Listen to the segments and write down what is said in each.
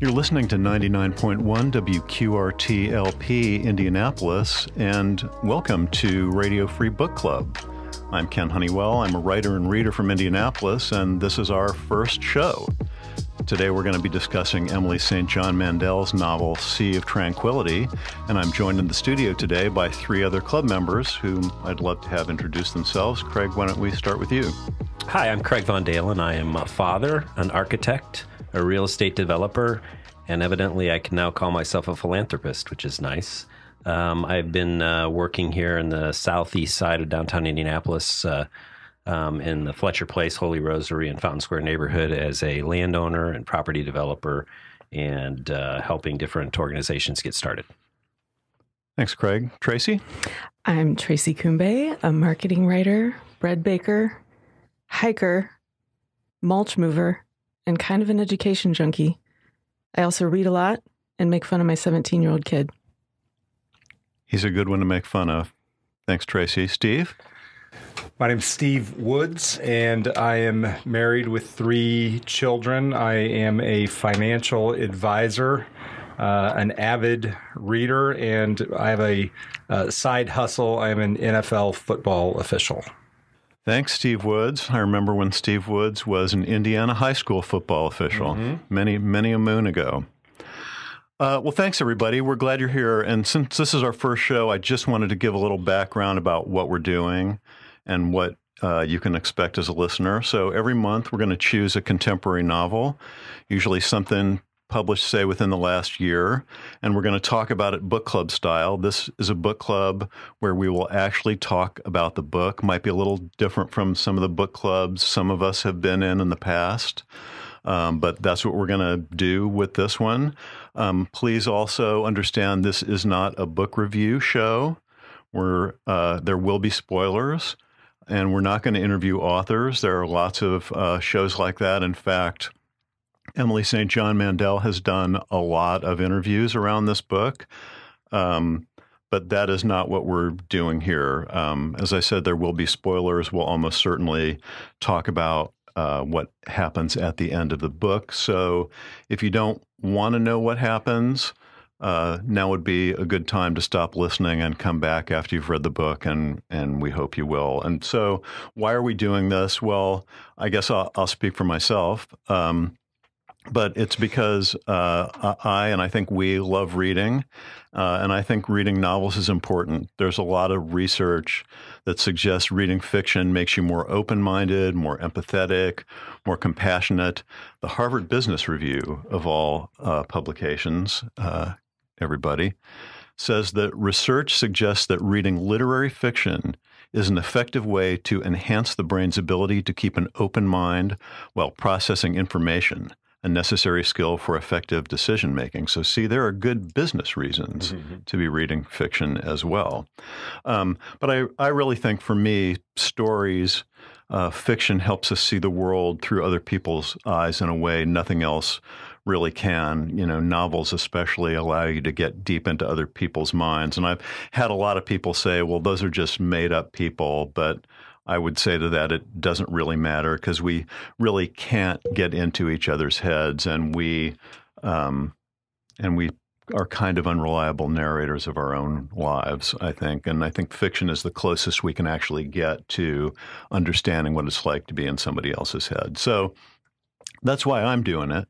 You're listening to 99.1 WQRT LP Indianapolis, and welcome to Radio Free Book Club. I'm Ken Honeywell. I'm a writer and reader from Indianapolis, and this is our first show. Today we're going to be discussing Emily St. John Mandel's novel Sea of Tranquility, and I'm joined in the studio today by three other club members whom I'd love to have introduce themselves. Craig, why don't we start with you? Hi, I'm Craig Von Dalen. I am a father, an architect, a real estate developer, and evidently I can now call myself a philanthropist, which is nice. Um, I've been uh, working here in the southeast side of downtown Indianapolis, uh, um, in the Fletcher Place, Holy Rosary, and Fountain Square neighborhood as a landowner and property developer, and uh, helping different organizations get started. Thanks, Craig. Tracy? I'm Tracy Kumbe, a marketing writer, bread baker, hiker, mulch mover, and kind of an education junkie. I also read a lot and make fun of my 17 year old kid. He's a good one to make fun of. Thanks, Tracy. Steve? My name's Steve Woods, and I am married with three children. I am a financial advisor, uh, an avid reader, and I have a uh, side hustle. I am an NFL football official. Thanks, Steve Woods. I remember when Steve Woods was an Indiana high school football official mm-hmm. many, many a moon ago. Uh, well, thanks, everybody. We're glad you're here. And since this is our first show, I just wanted to give a little background about what we're doing and what uh, you can expect as a listener. So every month, we're going to choose a contemporary novel, usually something published, say, within the last year, and we're going to talk about it book club style. This is a book club where we will actually talk about the book. Might be a little different from some of the book clubs some of us have been in in the past, um, but that's what we're going to do with this one. Um, please also understand this is not a book review show. Where uh, there will be spoilers, and we're not going to interview authors. There are lots of uh, shows like that. In fact, Emily St. John Mandel has done a lot of interviews around this book. Um, but that is not what we're doing here. Um, as I said, there will be spoilers. We'll almost certainly talk about uh, what happens at the end of the book. So if you don't want to know what happens, uh, now would be a good time to stop listening and come back after you've read the book, and and we hope you will. And so, why are we doing this? Well, I guess I'll, I'll speak for myself. Um, but it's because uh, I and I think we love reading, uh, and I think reading novels is important. There's a lot of research that suggests reading fiction makes you more open minded, more empathetic, more compassionate. The Harvard Business Review, of all uh, publications, uh, everybody, says that research suggests that reading literary fiction is an effective way to enhance the brain's ability to keep an open mind while processing information a necessary skill for effective decision making. So, see, there are good business reasons mm-hmm. to be reading fiction as well. Um, but I, I really think for me, stories, uh, fiction helps us see the world through other people's eyes in a way nothing else really can. You know, novels especially allow you to get deep into other people's minds. And I've had a lot of people say, well, those are just made up people. But I would say to that it doesn't really matter because we really can't get into each other's heads, and we um, and we are kind of unreliable narrators of our own lives, I think. And I think fiction is the closest we can actually get to understanding what it's like to be in somebody else's head. So that's why I'm doing it,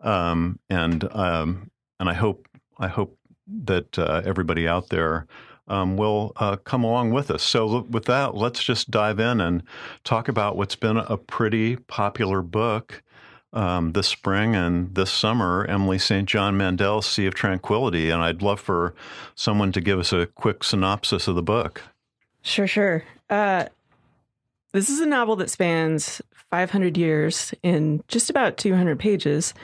um, and um, and I hope I hope that uh, everybody out there um, will uh, come along with us. So, with that, let's just dive in and talk about what's been a pretty popular book um, this spring and this summer Emily St. John Mandel's Sea of Tranquility. And I'd love for someone to give us a quick synopsis of the book. Sure, sure. Uh, this is a novel that spans 500 years in just about 200 pages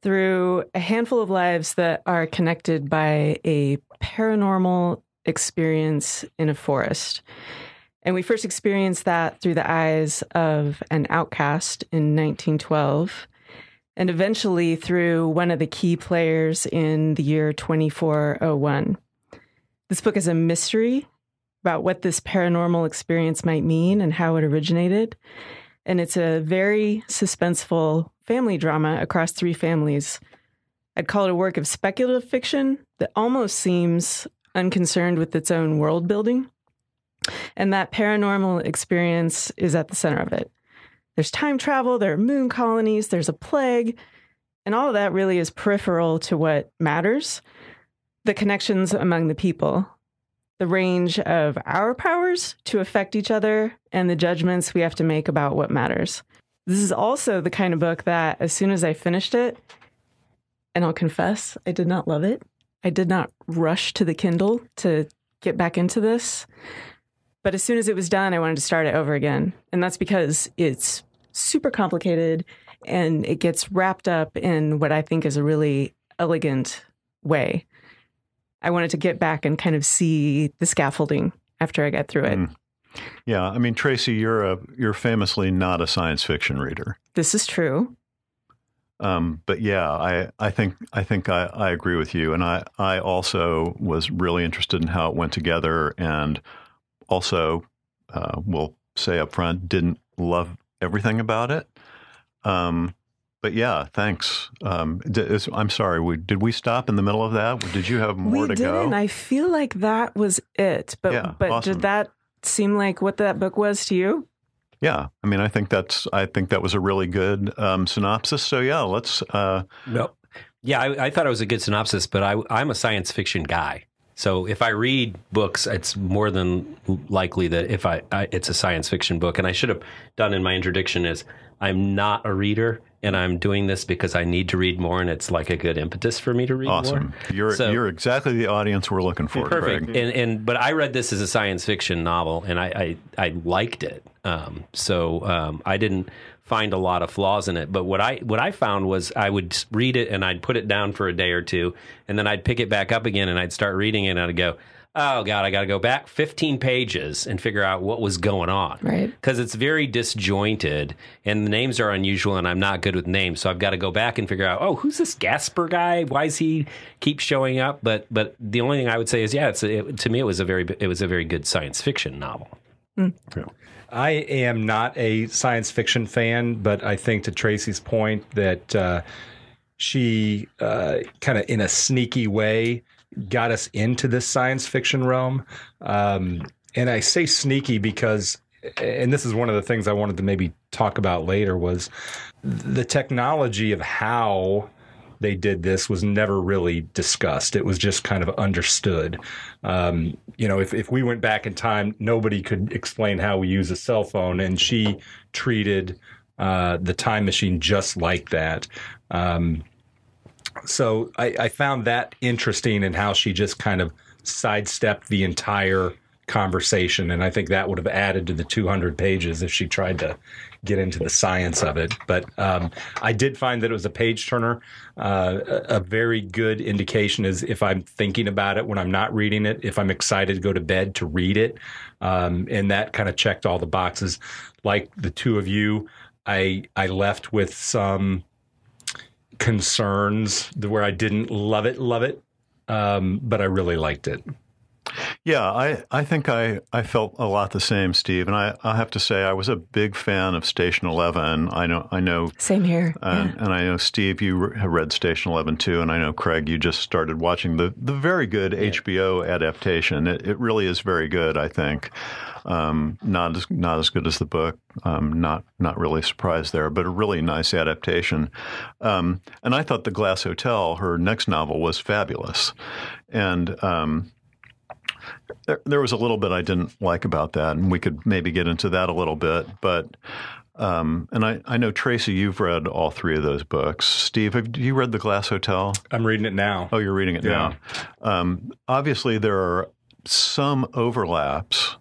through a handful of lives that are connected by a paranormal experience in a forest. And we first experienced that through the eyes of an outcast in 1912, and eventually through one of the key players in the year 2401. This book is a mystery about what this paranormal experience might mean and how it originated. And it's a very suspenseful family drama across three families I'd call it a work of speculative fiction that almost seems unconcerned with its own world building. And that paranormal experience is at the center of it. There's time travel, there are moon colonies, there's a plague, and all of that really is peripheral to what matters the connections among the people, the range of our powers to affect each other, and the judgments we have to make about what matters. This is also the kind of book that, as soon as I finished it, and I'll confess, I did not love it. I did not rush to the Kindle to get back into this. But as soon as it was done, I wanted to start it over again. And that's because it's super complicated and it gets wrapped up in what I think is a really elegant way. I wanted to get back and kind of see the scaffolding after I got through it. Mm. Yeah, I mean, Tracy, you're a you're famously not a science fiction reader. This is true. Um, but yeah, I, I think I think I, I agree with you, and I, I also was really interested in how it went together, and also uh, will say up front didn't love everything about it. Um, but yeah, thanks. Um, is, I'm sorry. We, did we stop in the middle of that? Did you have more we to didn't. go? I feel like that was it. But Yeah, but awesome. did that seem like what that book was to you? Yeah, I mean, I think that's I think that was a really good um, synopsis. So yeah, let's. Uh, No. Yeah, I, I thought it was a good synopsis, but I, I'm a science fiction guy. So if I read books, it's more than likely that if I, I it's a science fiction book. And I should have done in my introduction is I'm not a reader, and I'm doing this because I need to read more, and it's like a good impetus for me to read more. awesome. You're So- you're exactly the audience we're looking for, Perfect. Craig. And and but I read this as a science fiction novel, and I I, I liked it. Um, so um, I didn't find a lot of flaws in it. But what I what I found was I would read it and I'd put it down for a day or two, and then I'd pick it back up again and I'd start reading it and I'd go. Oh God! I got to go back 15 pages and figure out what was going on, Right. Because it's very disjointed, and the names are unusual, and I'm not good with names, so I've got to go back and figure out, oh, who's this Gasper guy? Why is he keep showing up? But but the only thing I would say is, yeah, it's it, to me it was a very it was a very good science fiction novel. I am not a science fiction fan, but I think to Tracy's point that uh, she uh, kind of in a sneaky way got us into this science fiction realm. Um, and I say sneaky because, and this is one of the things I wanted to maybe talk about later, was the technology of how they did this was never really discussed. It was just kind of understood. Um, you know, if, if we went back in time, nobody could explain how we use a cell phone, and she treated uh, the time machine just like that. Um, so I, I found that interesting in how she just kind of sidestepped the entire conversation, and I think that would have added to the 200 pages if she tried to get into the science of it. But um, I did find that it was a page turner. Uh, a, very good indication is if I'm thinking about it when I'm not reading it, if I'm excited to go to bed to read it, um, and that kind of checked all the boxes. Like the two of you, I I left with some concerns where I didn't love it, love it, um, but I really liked it. Yeah, I, I think I, I felt a lot the same, Steve. And I, I have to say I was a big fan of Station Eleven. I know I know Same here. uh, and I know Steve, you re- have read Station Eleven too, and I know Craig, you just started watching the the very good HBO adaptation. It, it really is very good, I think. Um, not as not as good as the book. Um, not not really surprised there, but a really nice adaptation. Um, and I thought the Glass Hotel, her next novel, was fabulous, and. Um, there, there was a little bit I didn't like about that, and we could maybe get into that a little bit. But um, and I, I know Tracy, you've read all three of those books. Steve, have you read The Glass Hotel? I'm reading it now. Oh, you're reading it Yeah. now. Um, obviously, there are some overlaps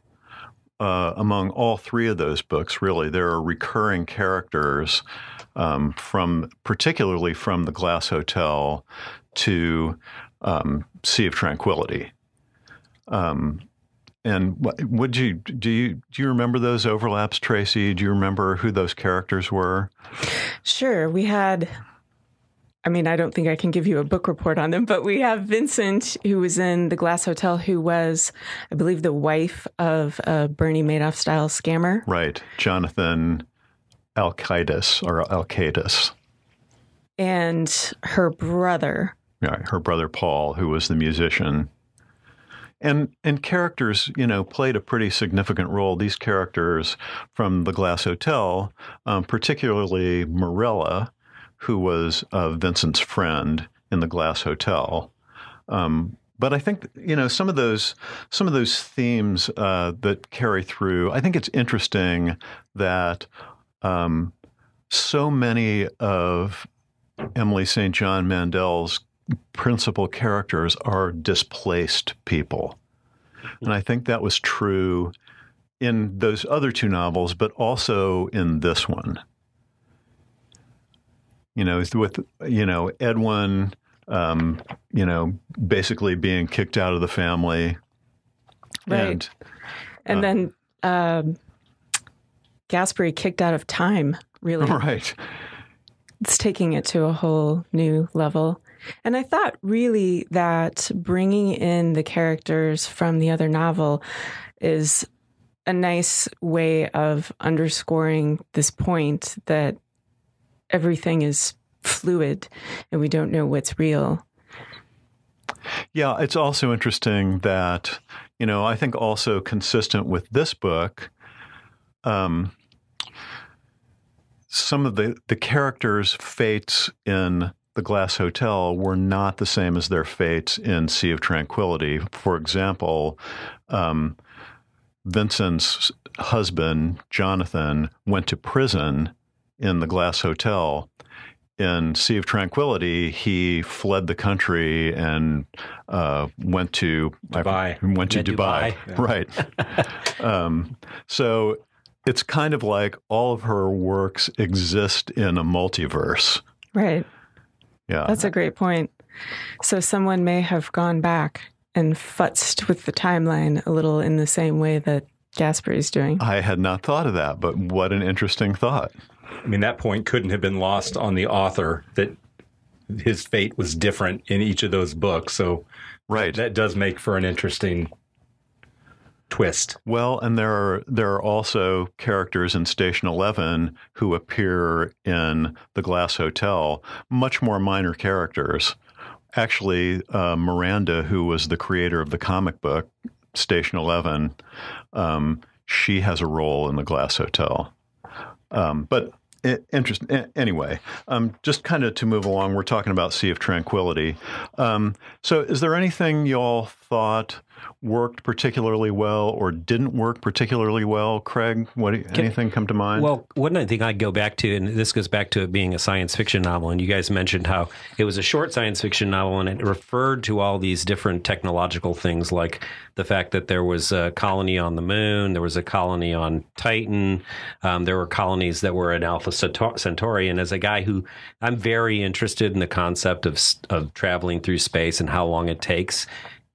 uh, among all three of those books. Really, there are recurring characters um, from, particularly from The Glass Hotel to um, Sea of Tranquility. Um, and what, would you do? You do you remember those overlaps, Tracy? Do you remember who those characters were? Sure. We had, I mean, I don't think I can give you a book report on them, but we have Vincent, who was in The Glass Hotel, who was, I believe, the wife of a Bernie Madoff style scammer. Right, Jonathan Alkaitis or Alkaitis. and her brother. Yeah, her brother Paul, who was the musician. And and characters, you know, played a pretty significant role. These characters from the Glass Hotel, um, particularly Mirella, who was uh, Vincent's friend in the Glass Hotel. Um, but I think you know some of those some of those themes uh, that carry through. I think it's interesting that um, so many of Emily St. John Mandel's principal characters are displaced people. And I think that was true in those other two novels, but also in this one. You know, with, you know, Edwin, um, you know, basically being kicked out of the family. Right. And, And Uh, then um, Gaspery kicked out of time, really. right. it's taking it to a whole new level. And I thought really that bringing in the characters from the other novel is a nice way of underscoring this point that everything is fluid and we don't know what's real. Yeah, it's also interesting that, you know, I think also consistent with this book, um, some of the, the characters' fates in the Glass Hotel were not the same as their fates in Sea of Tranquility. For example, um, Vincent's husband, Jonathan, went to prison in the Glass Hotel. In Sea of Tranquility, he fled the country and uh, went to Dubai. I, went to Yeah, Dubai, Dubai. right? um, so it's kind of like all of her works exist in a multiverse. Right. Yeah, That's a great point. So someone may have gone back and futzed with the timeline a little in the same way that Gaspery's doing. I had not thought of that, but what an interesting thought. I mean, that point couldn't have been lost on the author that his fate was different in each of those books. So Right. that does make for an interesting twist. Well, and there are there are also characters in Station Eleven who appear in the Glass Hotel, much more minor characters. Actually, uh, Miranda, who was the creator of the comic book Station Eleven, um, she has a role in the Glass Hotel. Um, but interesting. a- Anyway, um, just kind of to move along, we're talking about Sea of Tranquility. Um, so, is there anything y'all thought worked particularly well or didn't work particularly well? Craig, what anything come to mind? Well, one thing I'd go back to, and this goes back to it being a science fiction novel, and you guys mentioned how it was a short science fiction novel, and it referred to all these different technological things, like the fact that there was a colony on the moon, there was a colony on Titan, um, there were colonies that were in Alpha Centauri, and as a guy who I'm very interested in the concept of of traveling through space and how long it takes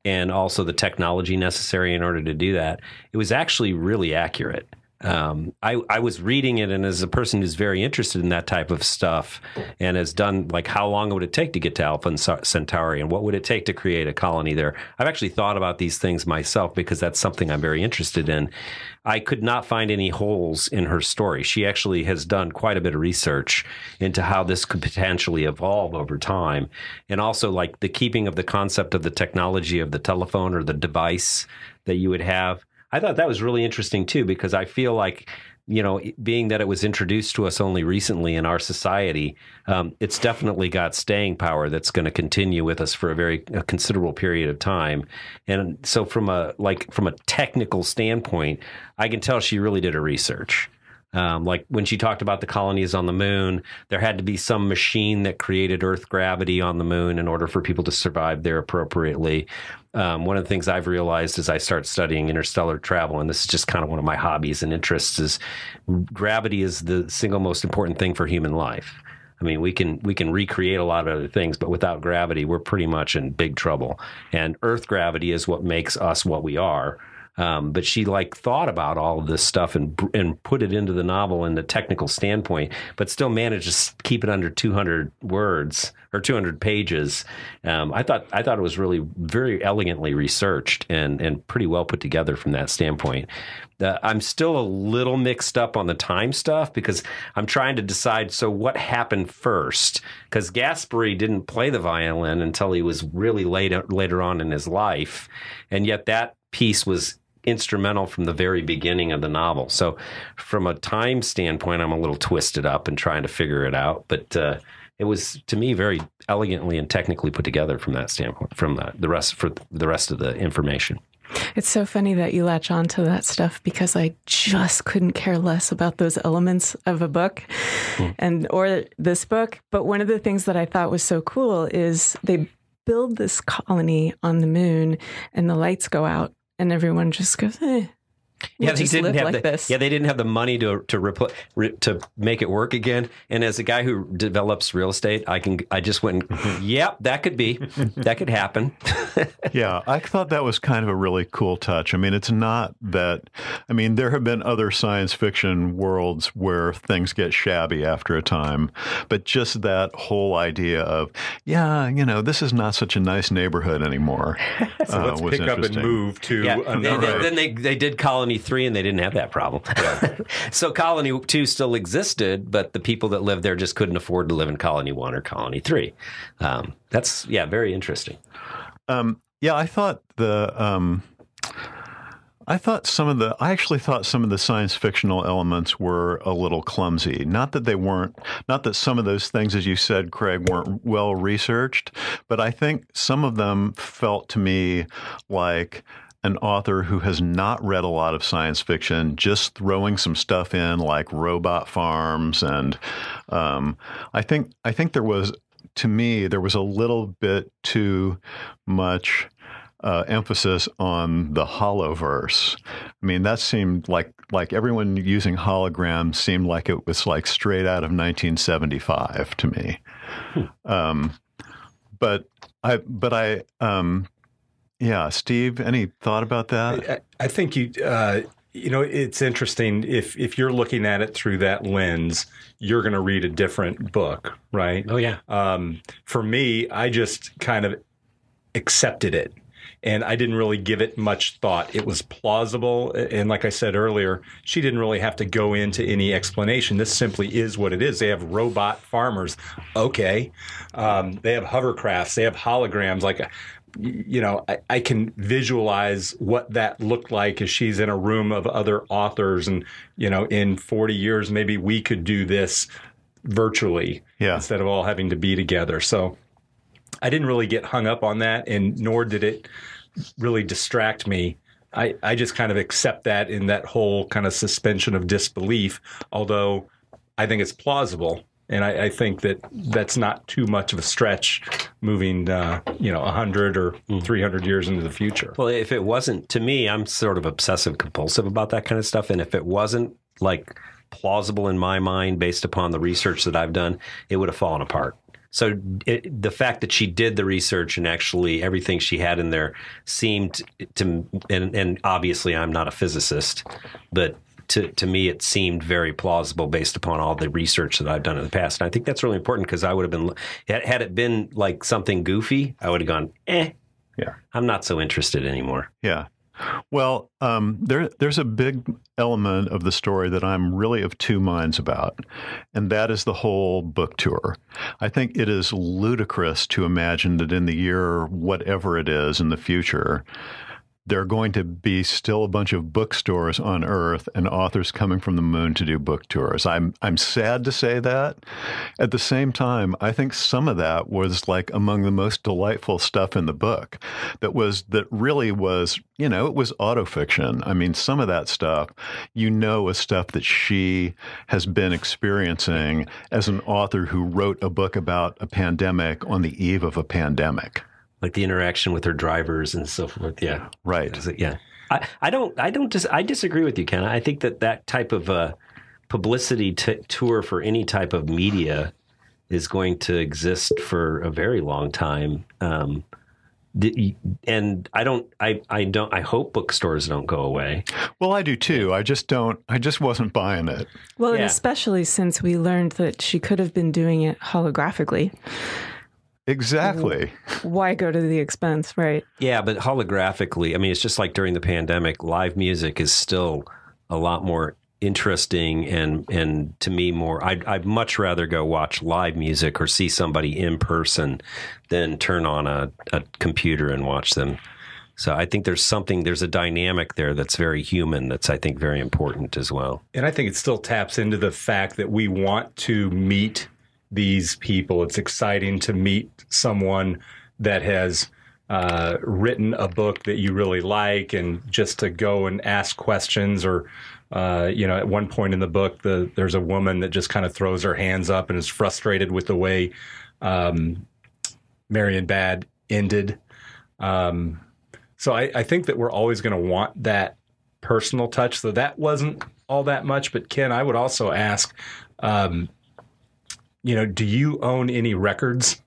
and also the technology necessary in order to do that, it was actually really accurate. Um, I, I was reading it, and as a person who's very interested in that type of stuff, and has done like how long would it take to get to Alpha Centauri, and what would it take to create a colony there? I've actually thought about these things myself because that's something I'm very interested in. I could not find any holes in her story. She actually has done quite a bit of research into how this could potentially evolve over time. And also, like the keeping of the concept of the technology of the telephone or the device that you would have. I thought that was really interesting too, because I feel like, you know, being that it was introduced to us only recently in our society, um, it's definitely got staying power that's going to continue with us for a very a considerable period of time. And so, from a like from a technical standpoint, I can tell she really did her research. Um, like when she talked about the colonies on the moon, there had to be some machine that created Earth gravity on the moon in order for people to survive there appropriately. Um, one of the things I've realized as I start studying interstellar travel, and this is just kind of one of my hobbies and interests, is gravity is the single most important thing for human life. I mean, we can we can recreate a lot of other things, but without gravity, we're pretty much in big trouble. And Earth gravity is what makes us what we are. Um, but she like thought about all of this stuff and and put it into the novel in the technical standpoint, but still managed to keep it under 200 words or 200 pages. Um, I thought I thought it was really very elegantly researched and and pretty well put together from that standpoint. Uh, I'm still a little mixed up on the time stuff because I'm trying to decide. So what happened first? Because Gaspery didn't play the violin until he was really later later on in his life, and yet that piece was instrumental from the very beginning of the novel. So, from a time standpoint, I'm a little twisted up and trying to figure it out. But uh, it was to me very elegantly and technically put together from that standpoint. From the, the rest for the rest of the information. It's so funny that you latch on to that stuff because I just couldn't care less about those elements of a book mm. and or this book. But one of the things that I thought was so cool is they build this colony on the moon and the lights go out and everyone just goes, eh. Yeah, they didn't have like the, this. Yeah, they didn't have the money to to repl- re, to make it work again. And as a guy who develops real estate, I can I just went, yep, that could be, that could happen. yeah, I thought that was kind of a really cool touch. I mean, it's not that. I mean, there have been other science fiction worlds where things get shabby after a time, but just that whole idea of, yeah, you know, this is not such a nice neighborhood anymore. so uh, let's pick up and move to yeah. another. then they they did Colony Three, and they didn't have that problem. Yeah. so Colony Two still existed, but the people that lived there just couldn't afford to live in Colony One or Colony Three. Um, that's yeah, very interesting. Um, yeah, I thought the. Um, I thought some of the, I actually thought some of the science fictional elements were a little clumsy. Not that they weren't, not that some of those things, as you said, Craig, weren't well researched, but I think some of them felt to me like an author who has not read a lot of science fiction, just throwing some stuff in like robot farms, and um, I think I think there was to me, there was a little bit too much uh, emphasis on the holoverse. I mean, that seemed like like everyone using holograms seemed like it was like straight out of 1975 to me. Hmm. Um, but I, but I, um, yeah, Steve, any thought about that? I, I think you. Uh, you know, it's interesting if if you're looking at it through that lens, you're going to read a different book, right? Oh yeah. Um, for me, I just kind of accepted it, and I didn't really give it much thought. It was plausible, and like I said earlier, she didn't really have to go into any explanation. This simply is what it is. They have robot farmers, okay. Um, they have hovercrafts. They have holograms, like. You know, I, I, can visualize what that looked like as she's in a room of other authors. And, you know, in 40 years, maybe we could do this virtually yeah. instead of all having to be together. So I didn't really get hung up on that, and nor did it really distract me. I, I just kind of accept that in that whole kind of suspension of disbelief, although I think it's plausible and I, I, think that that's not too much of a stretch moving, uh, you know, 100 or mm. 300 years into the future. Well, if it wasn't, to me, I'm sort of obsessive compulsive about that kind of stuff. And if it wasn't like plausible in my mind based upon the research that I've done, it would have fallen apart. So it, the fact that she did the research and actually everything she had in there seemed to, and, and obviously I'm not a physicist, but to, to me, it seemed very plausible based upon all the research that I've done in the past. And I think that's really important because I would have been, had it been like something goofy, I would have gone, eh, yeah, I'm not so interested anymore. Yeah. Well, um, there, there's a big element of the story that I'm really of two minds about, and that is the whole book tour. I think it is ludicrous to imagine that in the year, whatever it is in the future, there are going to be still a bunch of bookstores on Earth and authors coming from the moon to do book tours. I'm I'm sad to say that. At the same time, I think some of that was like among the most delightful stuff in the book. That was that really was you know it was autofiction. I mean, some of that stuff you know is stuff that she has been experiencing as an author who wrote a book about a pandemic on the eve of a pandemic like the interaction with her drivers and so forth. Yeah, right. Yeah, I, I don't I don't dis- I disagree with you, Ken. I think that that type of uh, publicity t- tour for any type of media is going to exist for a very long time. Um, and I don't, I, I don't, I hope bookstores don't go away. Well, I do too. I just don't. I just wasn't buying it. Well, and especially since we learned that she could have been doing it holographically. Exactly. Why go to the expense, right? Yeah, but holographically, I mean, it's just like during the pandemic, live music is still a lot more interesting and and to me more I'd, I'd much rather go watch live music or see somebody in person than turn on a, a computer and watch them so i think there's something there's a dynamic there that's very human that's i think very important as well And I think it still taps into the fact that we want to meet these people. It's exciting to meet someone that has uh, written a book that you really like, and just to go and ask questions. Or, uh, you know, at one point in the book, the, there's a woman that just kind of throws her hands up and is frustrated with the way um, Marienbad ended. Um, so I, I think that we're always going to want that personal touch. So that wasn't all that much. But Ken, I would also ask, um, you know, do you own any records?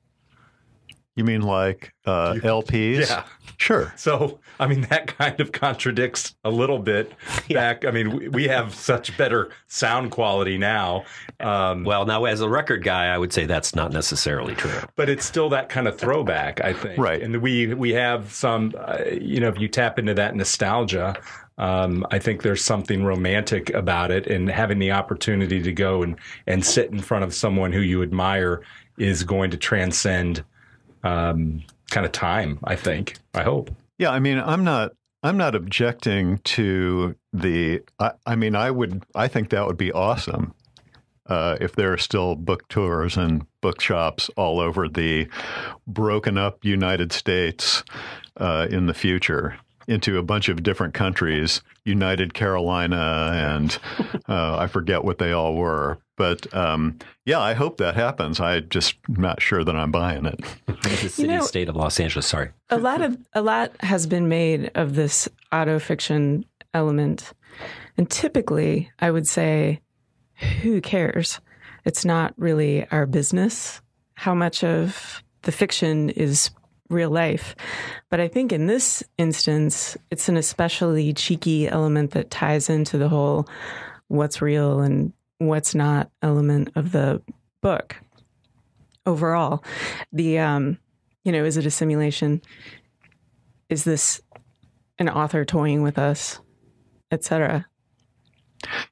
You mean like uh, LPs? Yeah. Sure. So, I mean, that kind of contradicts a little bit back. I mean, we, we have such better sound quality now. Um, well now as a record guy i would say that's not necessarily true but it's still that kind of throwback, I think. Right. And we we have some, uh, you know, if you tap into that nostalgia, um, I think there's something romantic about it, and having the opportunity to go and and sit in front of someone who you admire is going to transcend um, kind of time. I think. I hope. Yeah, I mean, I'm not. I'm not objecting to the. I, I mean, I would. I think that would be awesome uh, if there are still book tours and bookshops all over the broken up United States uh, in the future into a bunch of different countries, United Carolina, and uh, I forget what they all were. But um, yeah, I hope that happens. I just not sure that I'm buying it. the city know- state of los angeles sorry a lot of a lot has been made of this autofiction element and typically i would say who cares it's not really our business how much of the fiction is real life. But i think in this instance it's an especially cheeky element that ties into the whole what's real and what's not element of the book overall. The um you know is it a simulation? Is this an author toying with us, etc.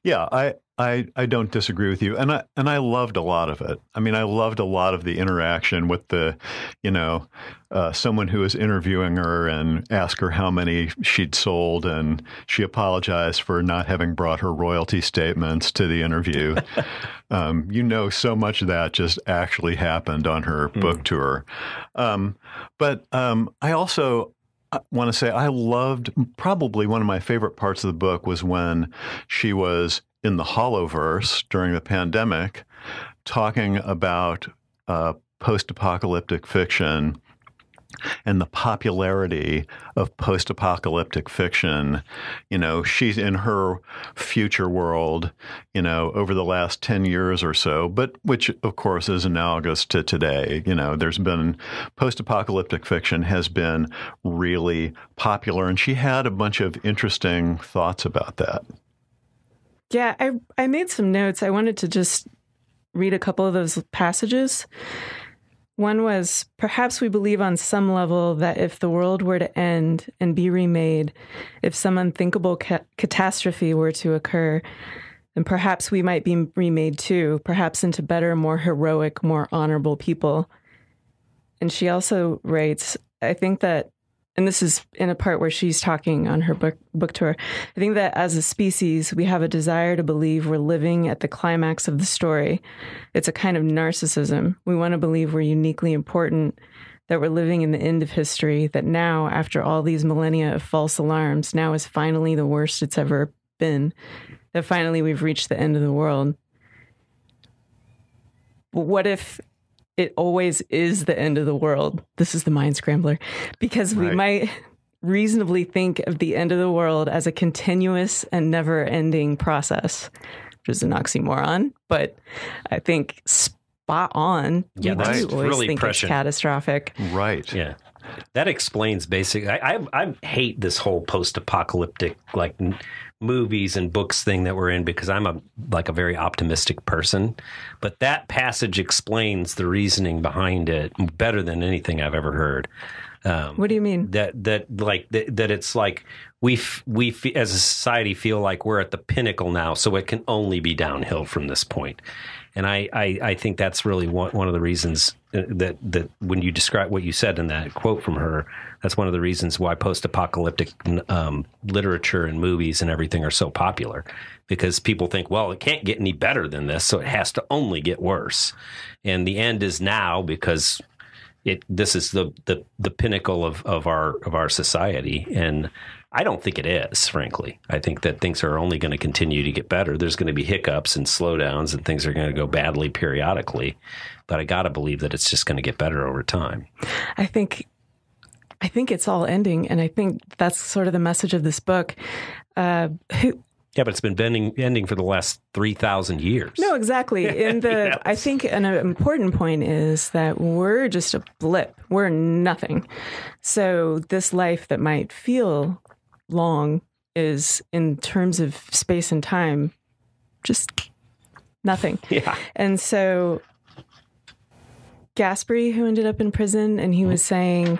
Yeah, I, I I don't disagree with you, and I and I loved a lot of it. I mean, I loved a lot of the interaction with the, you know, uh, someone who was interviewing her and asked her how many she'd sold, and she apologized for not having brought her royalty statements to the interview. um, you know, so much of that just actually happened on her book tour. Um, but um, I also want to say I loved probably one of my favorite parts of the book was when she was in the holoverse during the pandemic, talking about uh, post-apocalyptic fiction and the popularity of post-apocalyptic fiction. You know, she's in her future world, you know, over the last 10 years or so, but which of course is analogous to today. You know, there's been post-apocalyptic fiction has been really popular and she had a bunch of interesting thoughts about that. Yeah, I I made some notes. I wanted to just read a couple of those passages. One was perhaps we believe on some level that if the world were to end and be remade, if some unthinkable ca- catastrophe were to occur, then perhaps we might be remade too, perhaps into better, more heroic, more honorable people. And she also writes, I think that and this is in a part where she's talking on her book book tour. I think that as a species, we have a desire to believe we're living at the climax of the story. It's a kind of narcissism. We want to believe we're uniquely important, that we're living in the end of history, that now, after all these millennia of false alarms, now is finally the worst it's ever been, that finally we've reached the end of the world. What if it always is the end of the world. This is the mind scrambler because we might reasonably think of the end of the world as a continuous and never ending process, which is an oxymoron, but I think spot on. Yeah, we that's do always really think prescient. it's catastrophic. Right. Yeah. that explains basically. I, I, I hate this whole post-apocalyptic like n- movies and books thing that we're in because I'm a like a very optimistic person. But that passage explains the reasoning behind it better than anything I've ever heard. Um, What do you mean? that that like that, that it's like we f- we f- as a society feel like we're at the pinnacle now, so it can only be downhill from this point. And I, I, I think that's really one, one of the reasons uh, that that when you describe what you said in that quote from her, that's one of the reasons why post-apocalyptic um, literature and movies and everything are so popular, because people think, well, it can't get any better than this, so it has to only get worse. And the end is now because it this is the the, the pinnacle of, of our of our society and I don't think it is, frankly. I think that things are only going to continue to get better. There's going to be hiccups and slowdowns, and things are going to go badly periodically. But I got to believe that it's just going to get better over time. I think I think it's all ending, and I think that's sort of the message of this book. Uh, who, Yeah, but it's been bending, ending for the last 3,000 years. no, exactly. And the I think an important point is that we're just a blip. We're nothing. So this life that might feel long is, in terms of space and time, just nothing. Yeah. And so Gaspery, who ended up in prison, and he was saying,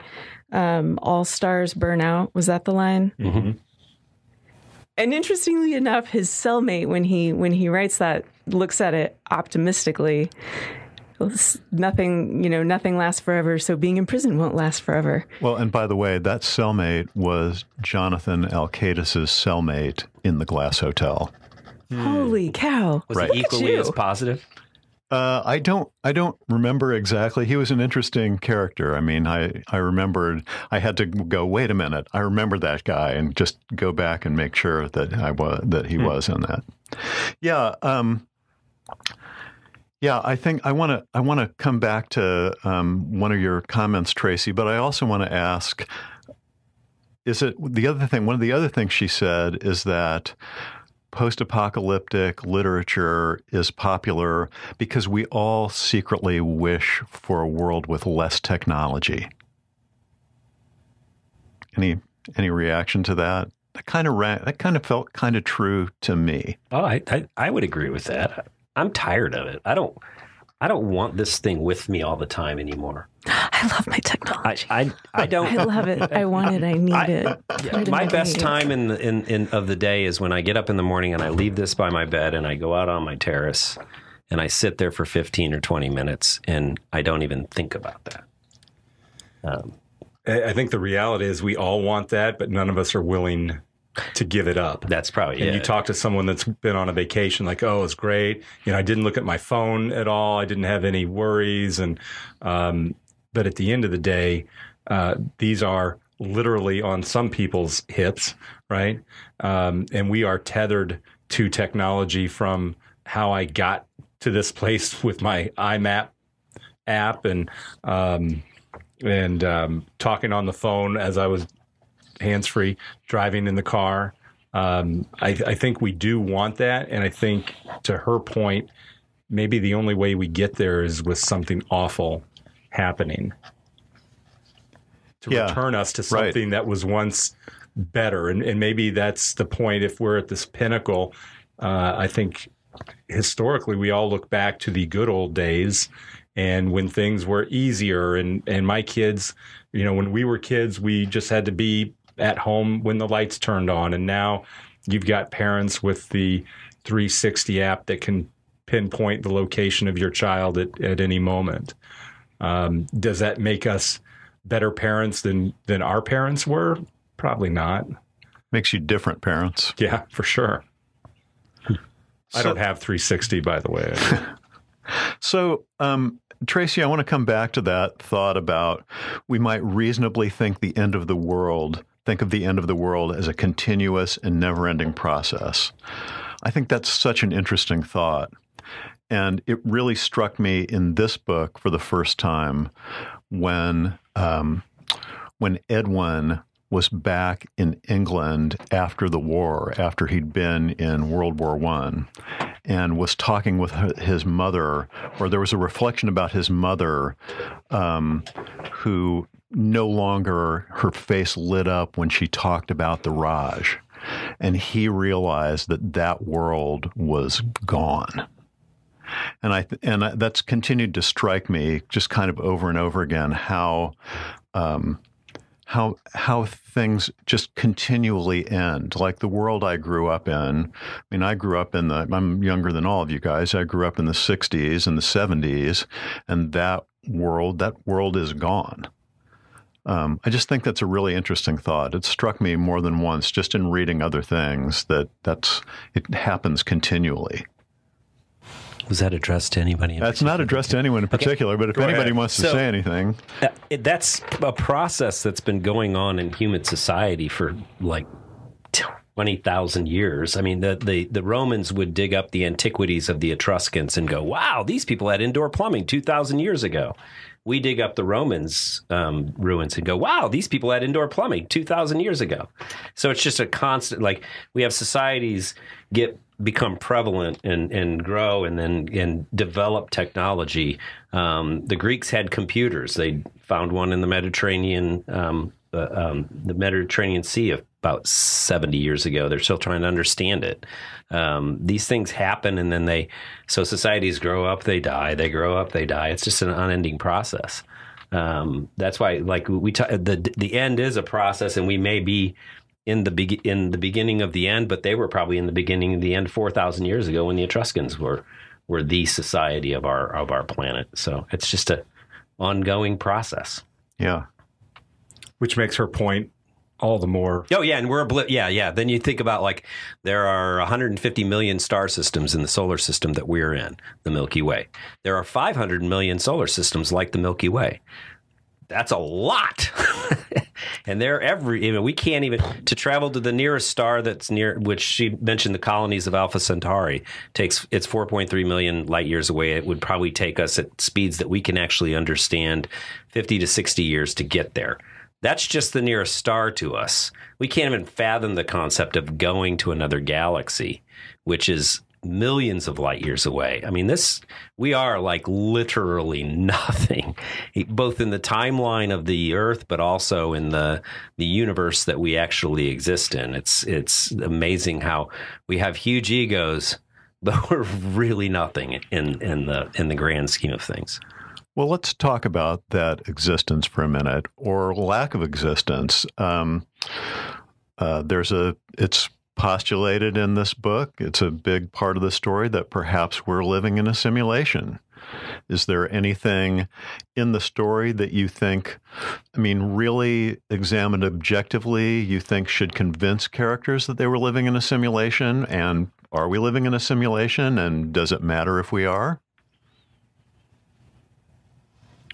um, "All stars burn out." Was that the line? Mhm. And interestingly enough, his cellmate, when he when he writes that, looks at it optimistically. It's Nothing, you know, nothing lasts forever. So being in prison won't last forever. Well, and by the way, that cellmate was Jonathan Alkaitis's cellmate in the Glass Hotel. Holy cow! Was Right. it Look at equally as positive? Uh, I don't. I don't remember exactly. He was an interesting character. I mean, I I remembered. I had to go. Wait a minute. I remember that guy, and just go back and make sure that I was that he was in that. Yeah. Um, yeah. I think I want to. I want to come back to um, one of your comments, Tracy. But I also want to ask: Is it the other thing? One of the other things she said is that post apocalyptic literature is popular because we all secretly wish for a world with less technology. Any any reaction to that? That kind of that kind of felt kind of true to me. Oh, I, I, I would agree with that. I'm tired of it. I don't I don't want this thing with me all the time anymore. I love my technology. I, I don't I love it. I want it. I need I- it. Where do my best it? time in, the, in in of the day is when I get up in the morning and I leave this by my bed and I go out on my terrace and I sit there for 15 or 20 minutes and I don't even think about that. Um, I I think the reality is we all want that, but none of us are willing to give it up. that's probably And it. you talk to someone that's been on a vacation, like, oh, it's great. You know, I didn't look at my phone at all. I didn't have any worries. And, um, but at the end of the day, uh, these are literally on some people's hips, right? Um, and we are tethered to technology from how I got to this place with my IMAP app and, um, and um, talking on the phone as I was hands free, driving in the car. Um, I, I think we do want that. And I think to her point, maybe the only way we get there is with something awful happening to Yeah, return us to right. something that was once better. And, and maybe that's the point. If we're at this pinnacle, uh, I think historically we all look back to the good old days and when things were easier and and my kids you know when we were kids we just had to be at home when the lights turned on. And now you've got parents with the 360 app that can pinpoint the location of your child at, at any moment. Um, does that make us better parents than than our parents were? Probably not. Makes you different parents. yeah for sure. I don't have 360 by the way. So, um, Tracy, I want to come back to that thought about we might reasonably think the end of the world, think of the end of the world as a continuous and never ending process. I think that's such an interesting thought. And it really struck me in this book for the first time when um, when Edwin was back in England after the war, after he'd been in World War One, and was talking with his mother, or there was a reflection about his mother, um, who no longer her face lit up when she talked about the Raj. And he realized that that world was gone. And I and that's continued to strike me just kind of over and over again how um, how how things just continually end. Like the world I grew up in. I mean, I grew up in the. I'm younger than all of you guys. I grew up in the '60s and the '70s, and that world that world is gone. Um, I just think that's a really interesting thought. It struck me more than once, just in reading other things, that that's it happens continually. Was that addressed to anybody? that's particular? not addressed to anyone in particular, okay. but if Go anybody ahead. wants to so, say anything, uh, that's a process that's been going on in human society for like twenty thousand years. I mean, the, the the Romans would dig up the antiquities of the Etruscans and go, "Wow, these people had indoor plumbing two thousand years ago." We dig up the Romans um, ruins and go, wow, these people had indoor plumbing 2,000 years ago. So it's just a constant, like we have societies get become prevalent and, and grow and then and develop technology. Um, the Greeks had computers. They found one in the Mediterranean, um, uh, the Mediterranean Sea about 70 years ago. They're still trying to understand it. Um, these things happen and then they, so societies grow up, they die, they grow up, they die. It's just an unending process. Um, that's why, like we, t- the the end is a process, and we may be in the be- in the beginning of the end, but they were probably in the beginning of the end four thousand years ago when the Etruscans were were the society of our of our planet. So it's just a ongoing process. Yeah, which makes her point all the more. Oh yeah, and we're a blip. Yeah, yeah. Then you think about like there are 150 million star systems in the solar system that we're in, the Milky Way. There are 500 million solar systems like the Milky Way that's a lot. and they're every, you know, we can't even, to travel to the nearest star that's near, which she mentioned the colonies of Alpha Centauri, takes, it's 4.3 million light years away. It would probably take us at speeds that we can actually understand 50 to 60 years to get there. That's just the nearest star to us. We can't even fathom the concept of going to another galaxy, which is millions of light years away. I mean, this, we are like literally nothing, both in the timeline of the Earth, but also in the, the universe that we actually exist in. It's, it's amazing how we have huge egos, but we're really nothing in, in the, in the grand scheme of things. Well, let's talk about that existence for a minute, or lack of existence. Um, uh, there's a, it's postulated in this book, it's a big part of the story that perhaps we're living in a simulation. Is there anything in the story that you think, I mean, really examined objectively, you think should convince characters that they were living in a simulation? And are we living in a simulation? And does it matter if we are?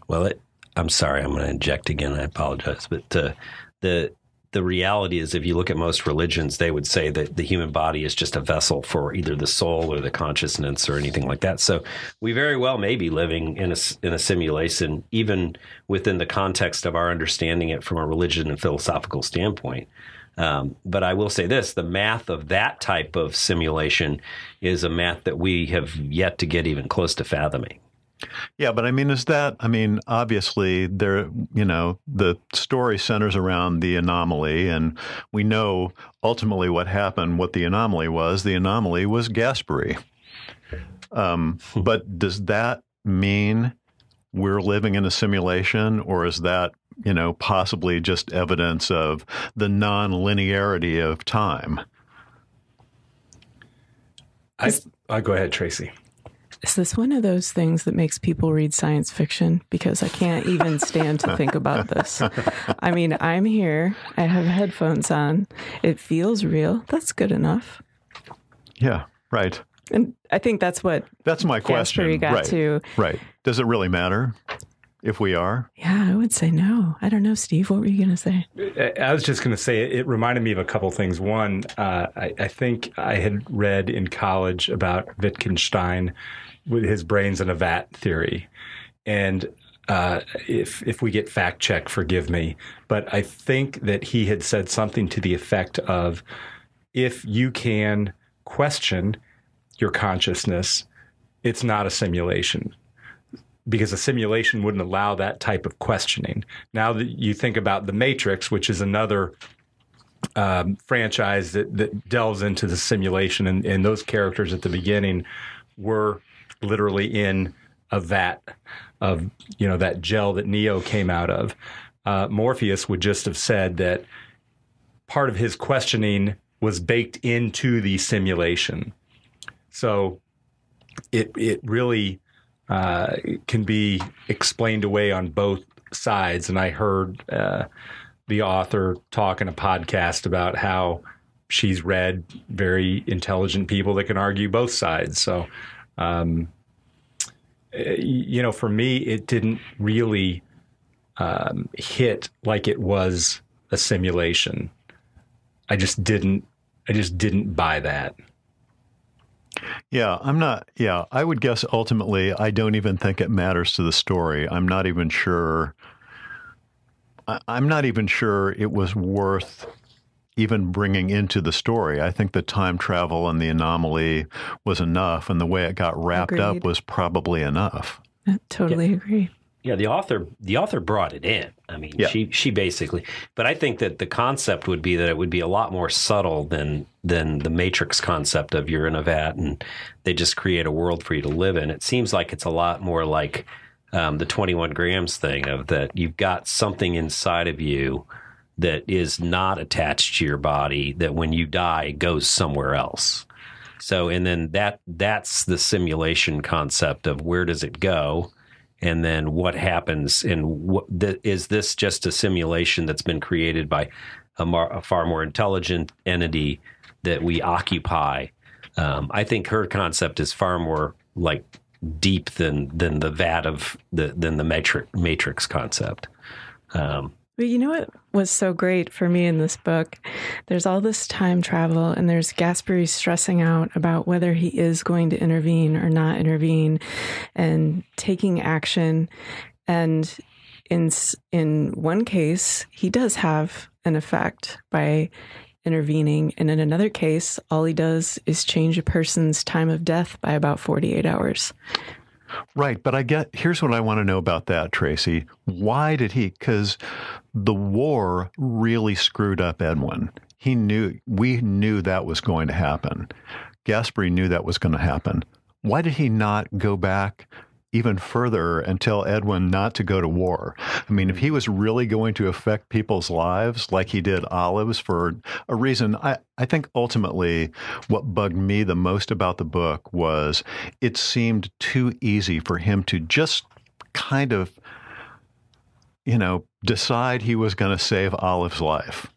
Well, it, I'm sorry, I'm going to inject again. I apologize, but uh, the the reality is, if you look at most religions, they would say that the human body is just a vessel for either the soul or the consciousness or anything like that. So we very well may be living in a, in a simulation, even within the context of our understanding it from a religion and philosophical standpoint. Um, but I will say this the math of that type of simulation is a math that we have yet to get even close to fathoming. Yeah, but I mean, is that, I mean, obviously, there, you know, the story centers around the anomaly, and we know ultimately what happened, what the anomaly was. The anomaly was Gaspery. Um, but does that mean we're living in a simulation, or is that, you know, possibly just evidence of the non linearity of time? I, I go ahead, Tracy. Is this one of those things that makes people read science fiction? Because I can't even stand to think about this. I mean, I'm here, I have headphones on, it feels real. That's good enough. Yeah, right. And I think that's what that's my question. Got right. to. Right. Does it really matter if we are? Yeah, I would say no. I don't know, Steve. What were you going to say? I was just going to say it reminded me of a couple things. One, uh, I, I think I had read in college about Wittgenstein with his brains in a vat theory. And uh, if if we get fact check, forgive me, but I think that he had said something to the effect of, if you can question your consciousness, it's not a simulation. because a simulation wouldn't allow that type of questioning. Now that you think about The Matrix, which is another um, franchise that, that delves into the simulation, and, and those characters at the beginning were literally in a vat of you know that gel that Neo came out of. Uh, Morpheus would just have said that part of his questioning was baked into the simulation. So it it really uh, can be explained away on both sides. And I heard uh, the author talk in a podcast about how she's read very intelligent people that can argue both sides. So, um, you know, for me, it didn't really um, hit like it was a simulation. I just didn't. I just didn't buy that. Yeah, I'm not. Yeah, I would guess ultimately, I don't even think it matters to the story. I'm not even sure. I, I'm not even sure it was worth even bringing into the story. I think the time travel and the anomaly was enough, and the way it got wrapped Agreed. up was probably enough. I totally agree. Yeah, the author the author brought it in. I mean, Yeah. she she basically. But I think that the concept would be that it would be a lot more subtle than than the Matrix concept of you're in a vat and they just create a world for you to live in. It seems like it's a lot more like um, the 21 grams thing of that you've got something inside of you that is not attached to your body that when you die goes somewhere else. So and then that that's the simulation concept of where does it go? and then what happens and what th- is this just a simulation that's been created by a, mar- a far more intelligent entity that we occupy um, i think her concept is far more like deep than than the vat of the than the matrix matrix concept um, But you know what was so great for me in this book? There's all this time travel, and there's Gaspery stressing out about whether he is going to intervene or not intervene, and taking action. And in in one case, he does have an effect by intervening, and in another case, all he does is change a person's time of death by about 48 hours. Right, but I get here's what I want to know about that, Tracy. Why did he? Because the war really screwed up Edwin. He knew we knew that was going to happen. Gaspery knew that was going to happen. Why did he not go back even further and tell Edwin not to go to war? I mean, if he was really going to affect people's lives like he did Olive's for a reason, I, I think ultimately what bugged me the most about the book was it seemed too easy for him to just kind of, you know, decide he was going to save Olive's life.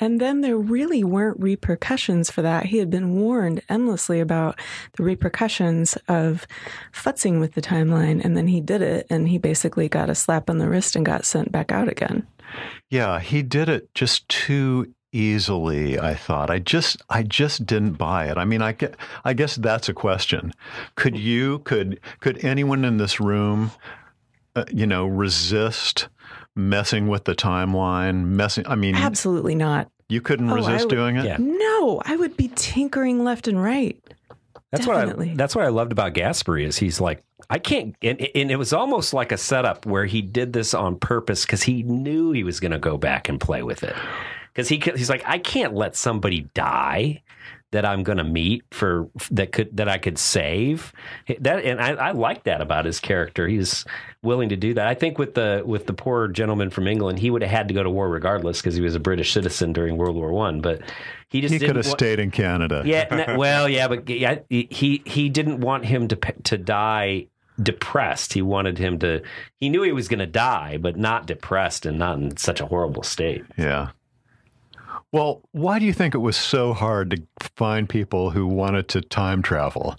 And then there really weren't repercussions for that. He had been warned endlessly about the repercussions of futzing with the timeline, and then he did it, and he basically got a slap on the wrist and got sent back out again. Yeah, he did it just too easily, I thought. I just I just didn't buy it. I mean, I get, I guess that's a question. Could you could could anyone in this room uh, you know, resist messing with the timeline, messing I mean, Absolutely not. you couldn't Oh, resist would- doing it? Yeah. No, I would be tinkering left and right. That's Definitely. what I, that's what I loved about Gaspery is he's like I can't and, and it was almost like a setup where he did this on purpose because he knew he was going to go back and play with it because he he's like I can't let somebody die that I'm going to meet for that could that I could save that and I, I like that about his character he's willing to do that I think with the with the poor gentleman from England he would have had to go to war regardless because he was a British citizen during World War One but he just He could have wa- stayed in Canada. yeah, well, yeah, but yeah, he he didn't want him to to die depressed. He wanted him to. He knew he was going to die, but not depressed and not in such a horrible state. Yeah. Well, why do you think it was so hard to find people who wanted to time travel?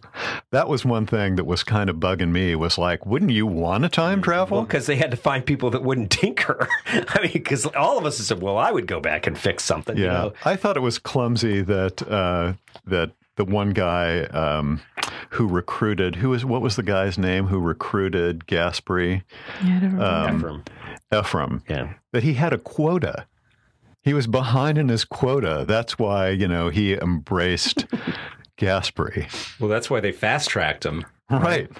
That was one thing that was kind of bugging me was like, wouldn't you want to time travel? Well, because they had to find people that wouldn't tinker. I mean, because all of us said, "Well, I would go back and fix something." yeah. You know? I thought it was clumsy that uh, that the one guy um, who recruited who was what was the guy's name who recruited Gaspery Yeah, I don't remember. Um, Ephraim. Ephraim Yeah. that he had a quota. He was behind in his quota. That's why you know he embraced Gaspery. Well, that's why they fast tracked him. Right.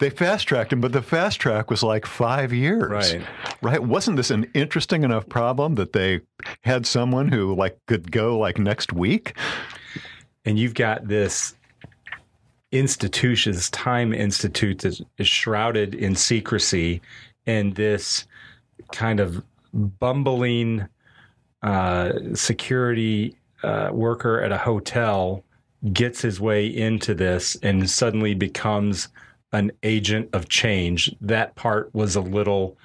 They fast tracked him, but the fast track was like five years. Right. Right. Wasn't this an interesting enough problem that they had someone who like could go like next week? and you've got this institution, this time institute that is shrouded in secrecy, and this kind of bumbling uh, security uh, worker at a hotel gets his way into this and suddenly becomes an agent of change. That part was a little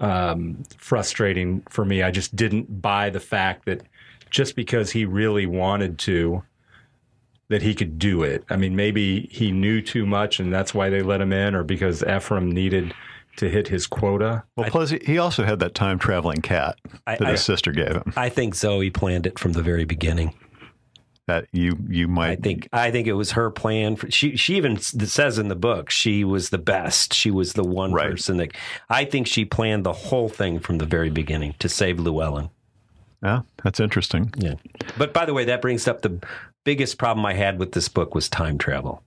um, frustrating for me. I just didn't buy the fact that just because he really wanted to, that he could do it. I mean, maybe he knew too much and that's why they let him in, or because Ephraim needed to hit his quota. Well, plus he- also had that time traveling cat that I- his sister gave him. I think Zoe planned it from the very beginning. That you you might I think I think it was her plan. For, she she even says in the book she was the best. She was the one Right. person that I think she planned the whole thing from the very beginning to save Llewellyn. Yeah, that's interesting. Yeah. But by the way, that brings up the biggest problem I had with this book was time travel.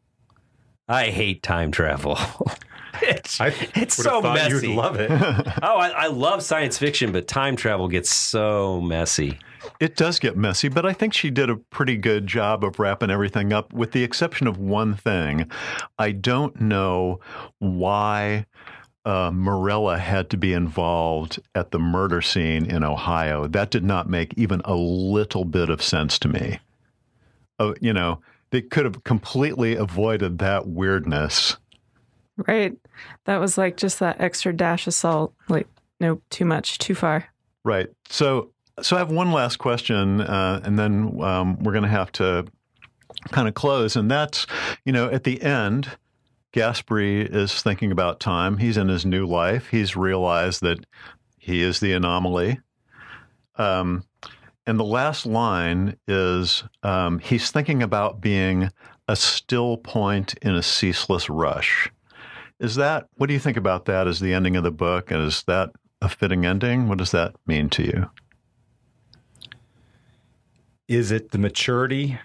I hate time travel. it's I it's would so have messy. You'd love it. oh, I, I love science fiction, but time travel gets so messy. It does get messy, but I think she did a pretty good job of wrapping everything up, with the exception of one thing. I don't know why uh, Mirella had to be involved at the murder scene in Ohio. That did not make even a little bit of sense to me. Oh, you know, they could have completely avoided that weirdness. Right. That was like just that extra dash of salt. Like, nope, too much, too far. Right. So, so I have one last question, uh, and then um, we're going to have to kind of close. And that's, you know, at the end, Gaspery is thinking about time. He's in his new life. He's realized that he is the anomaly. Um, and the last line is um, he's thinking about being a still point in a ceaseless rush. Is that, what do you think about that as the ending of the book? And is that a fitting ending? What does that mean to you? Is it the maturity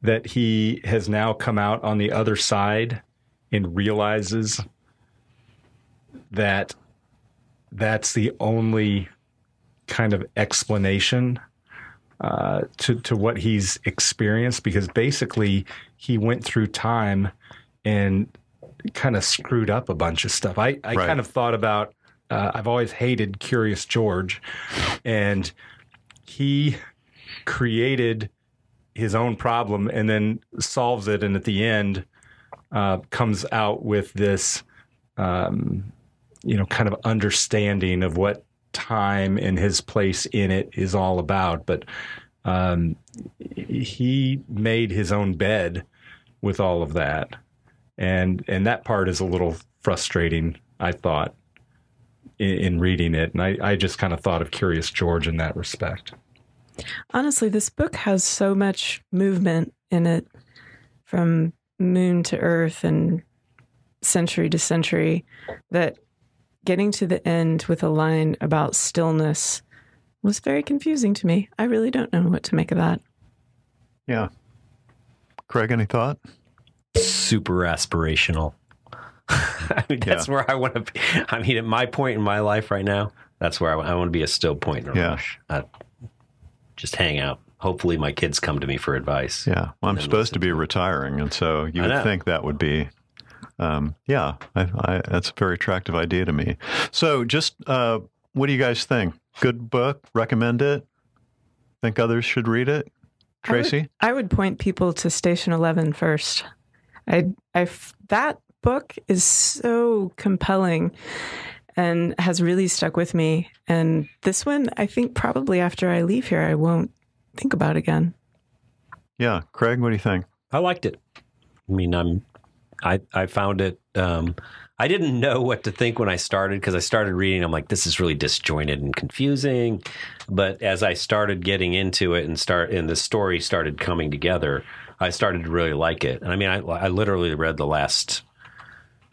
that he has now come out on the other side and realizes that that's the only kind of explanation uh, to to what he's experienced? Because basically, he went through time and kind of screwed up a bunch of stuff. I, I Right. kind of thought about. Uh, I've always hated Curious George, and he created his own problem and then solves it, and at the end uh, comes out with this, um, you know, kind of understanding of what time and his place in it is all about. But um, he made his own bed with all of that, and and that part is a little frustrating. I thought in, in reading it, and I, I just kind of thought of Curious George in that respect. Honestly, this book has so much movement in it from moon to earth and century to century that getting to the end with a line about stillness was very confusing to me. I really don't know what to make of that. Yeah. Craig, any thought? Super aspirational. I mean, that's where I want to be. I mean, at my point in my life right now, that's where I, want to be a still point in a Yeah. rush. I, just hang out. Hopefully, my kids come to me for advice. Yeah. Well, I'm supposed to listen be retiring, and so you would think that would be, um, yeah, I, I, that's a very attractive idea to me. So, just uh, what do you guys think? Good book? Recommend it? Think others should read it? I would- Tracy? I would point people to Station 11 first. I, I, that book is so compelling and has really stuck with me. And this one, I think probably after I leave here, I won't think about again. Yeah. Craig, what do you think? I liked it. I mean, I'm, I, I found it. Um, I didn't know what to think when I started because I started reading. I'm like, this is really disjointed and confusing. But as I started getting into it and start, and the story started coming together, I started to really like it. And I mean, I, I literally read the last,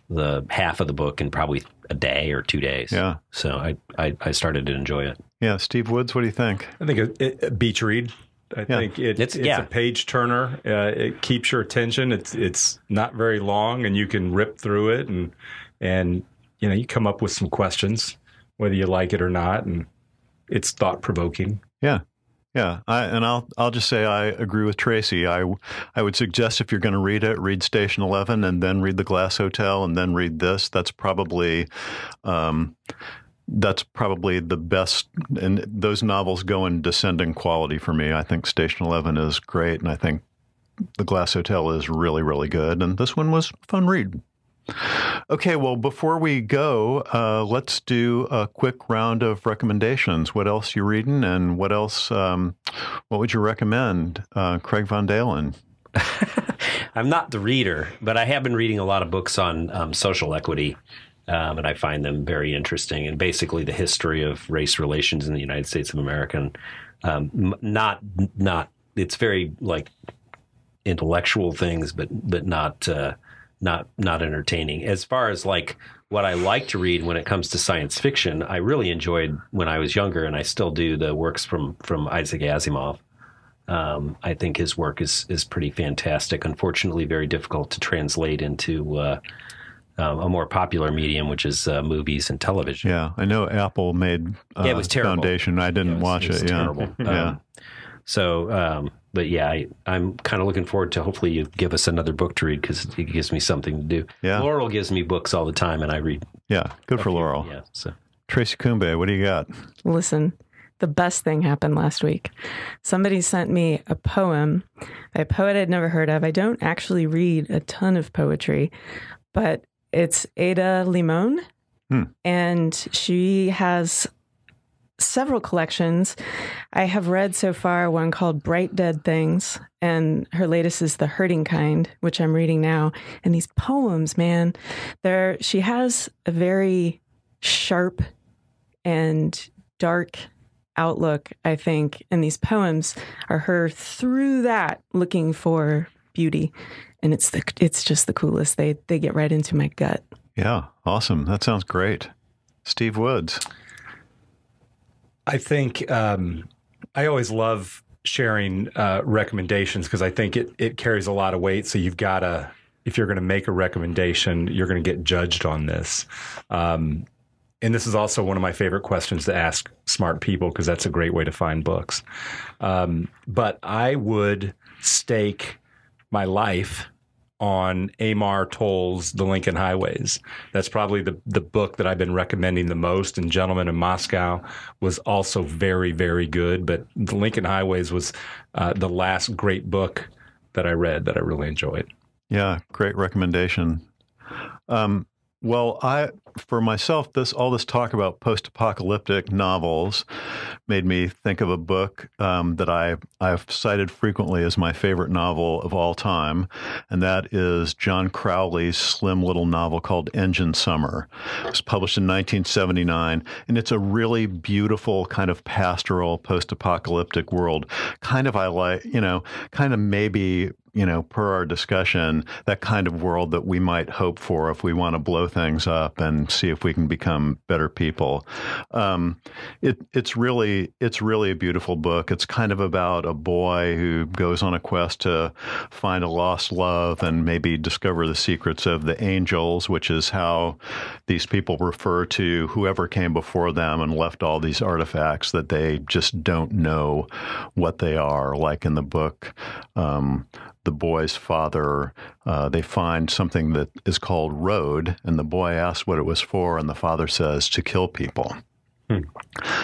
the half of the book in probably a day or two days. Yeah. So I, I, I started to enjoy it. Yeah. Steve Woods, what do you think? I think a, a beach read. I Yeah. think it, It's- it's, yeah. a page turner. Uh, it keeps your attention. It's it's not very long, and you can rip through it, and and you know you come up with some questions, whether you like it or not, and it's thought provoking. Yeah. Yeah, I, and I'll I'll just say I agree with Tracy. I I would suggest if you're going to read it, read Station Eleven, and then read The Glass Hotel, and then read this. That's probably, um, that's probably the best. And those novels go in descending quality for me. I think Station Eleven is great, and I think The Glass Hotel is really really good. And this one was fun read. Okay, well, before we go, uh, let's do a quick round of recommendations. What else you reading, and what else? Um, what would you recommend, uh, Craig Von Dalen? I'm not the reader, but I have been reading a lot of books on um, social equity, um, and I find them very interesting. And basically, the history of race relations in the United States of America. And, um, not not it's very like intellectual things, but but not uh, not not entertaining. As far as like what I like to read when it comes to science fiction, I really enjoyed when I was younger, and I still do the works from from Isaac Asimov. Um, I think his work is is pretty fantastic. Unfortunately, very difficult to translate into uh, um, a more popular medium, which is uh, movies and television. Yeah, I know Apple made uh, Yeah, it was terrible. Foundation. I didn't It was- watch it. was yeah, terrible. yeah. Um, so, um, but yeah, I, I'm kind of looking forward to hopefully you give us another book to read because it gives me something to do. Yeah. Laurel gives me books all the time, and I read. yeah. Good for Laurel. Yeah, so Tracy Kumbe, what do you got? Listen, the best thing happened last week. Somebody sent me a poem by a poet I'd never heard of. I don't actually read a ton of poetry, but it's Ada Limon. Hmm. And she has several collections. I have read so far one called Bright Dead Things, and her latest is The Hurting Kind, which I'm reading now. And these poems, man, there she has a very sharp and dark outlook, I think. And these poems are her through that looking for beauty. And it's the it's just the coolest. They they get right into my gut. Yeah, awesome. That sounds great. Steve Woods. I think um, I always love sharing uh, recommendations because I think it, it carries a lot of weight. So you've got to, if you're going to make a recommendation, you're going to get judged on this. Um, and this is also one of my favorite questions to ask smart people because that's a great way to find books. Um, but I would stake my life on Amor Towles' The Lincoln Highways. That's probably the, the book that I've been recommending the most. And Gentleman in Moscow was also very, very good. But The Lincoln Highways was uh, the last great book that I read that I really enjoyed. Yeah, great recommendation. Um, well, I for myself, this all this talk about post-apocalyptic novels made me think of a book um, that I I've cited frequently as my favorite novel of all time, and that is John Crowley's slim little novel called Engine Summer. It was published in 1979, and it's a really beautiful kind of pastoral post-apocalyptic world. Kind of I like, you know, kind of maybe you know, per our discussion, that kind of world that we might hope for if we want to blow things up and see if we can become better people. Um, it, it's really it's really a beautiful book. It's kind of about a boy who goes on a quest to find a lost love and maybe discover the secrets of the angels, which is how these people refer to whoever came before them and left all these artifacts that they just don't know what they are. Like in the book. Um, the boy's father, uh, they find something that is called road, and the boy asks what it was for, and the father says to kill people.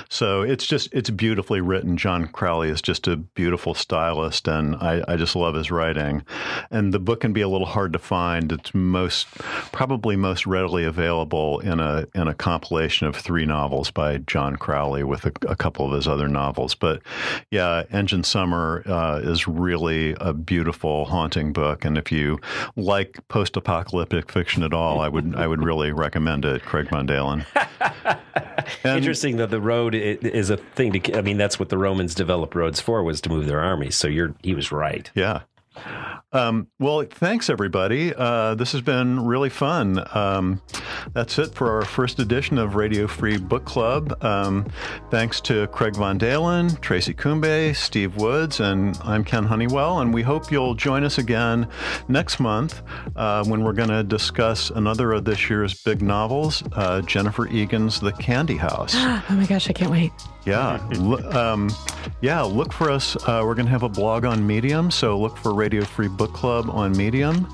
So it's just it's beautifully written. John Crowley is just a beautiful stylist, and I, I just love his writing. And the book can be a little hard to find. It's most probably most readily available in a in a compilation of three novels by John Crowley with a, a couple of his other novels. But yeah, Engine Summer uh, is really a beautiful, haunting book. And if you like post apocalyptic fiction at all, I would I would really recommend it. Craig Von Dalen. And- interesting that the road is a thing to. I mean, that's what the Romans developed roads for was to move their armies. So you're he was right. Yeah. Um, well, thanks everybody. Uh, this has been really fun. Um, that's it for our first edition of Radio Free Book Club. Um, thanks to Craig Von Dalen, Tracy Kumbe, Steve Woods, and I'm Ken Honeywell. And we hope you'll join us again next month uh, when we're going to discuss another of this year's big novels, uh, Jennifer Egan's The Candy House. oh my gosh, I can't wait. Yeah, um, yeah. Look for us. Uh, we're going to have a blog on Medium, so look for Radio Free Book Club on Medium.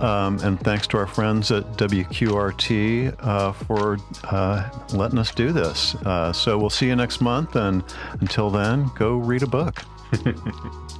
Um, and thanks to our friends at WQRT uh, for uh, letting us do this. Uh, so we'll see you next month, and until then, go read a book.